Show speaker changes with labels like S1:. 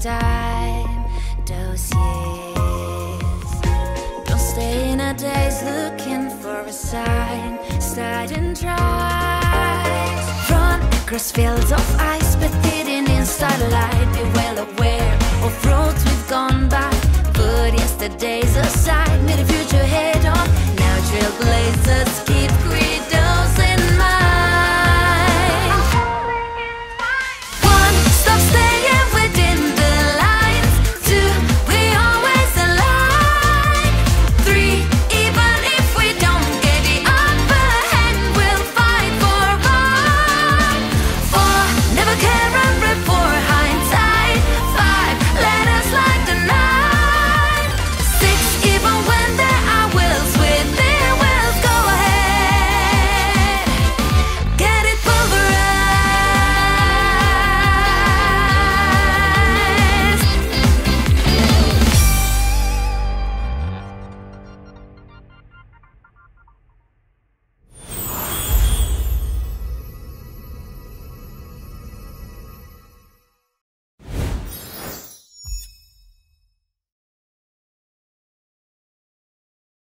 S1: dime dossiers. Don't stay in our days looking for a sign, Start and try. Run across fields of ice, but hidden inside light. Be well aware of roads we've gone by. Put yesterdays aside, made the future.